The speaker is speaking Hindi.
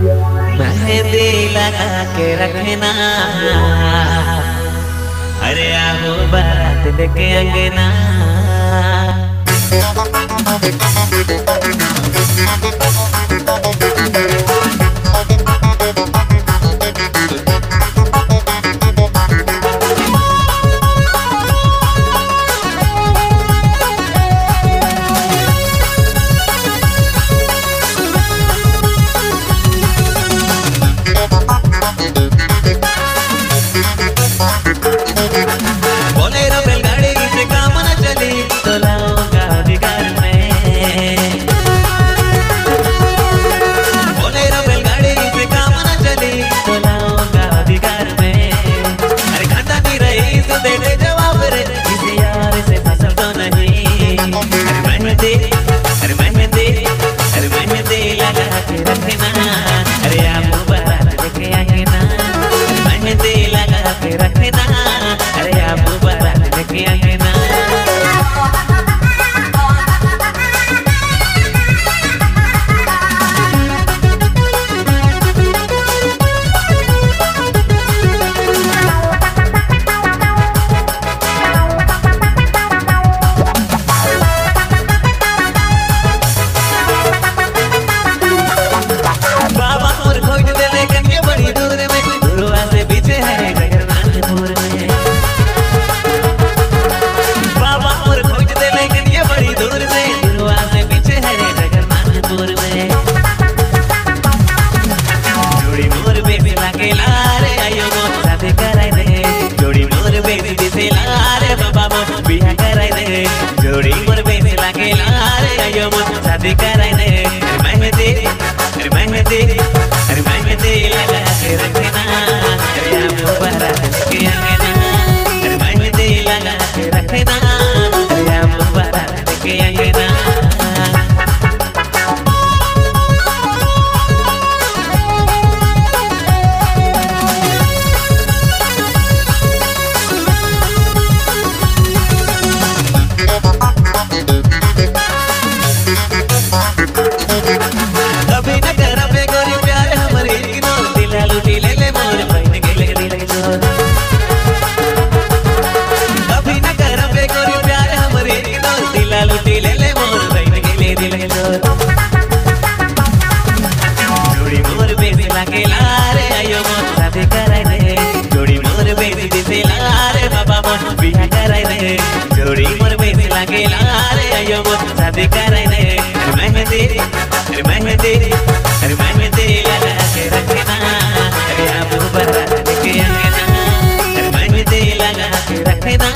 मेहंदी लगा के रखना। अरे आओ बात लेके अंगना। मुश्किल दे जवाब रे। इस यार से फ़सल तो नहीं। अरे मैं में दे अरे मैं में दे अरे मैं में दे, लगा के रखना। अरे आप बारात लेके आए ना। मैं में दे, लगा के Yo mucho sabía que era रे जोड़ी मोर बैस लागे लारे आयो मोर शादी करे रे मेहंदी, अरे मेहंदी अरे मेहंदी लगा के रखना। अरे आप बता के अंगना अरे मेहंदी लगा के रखना।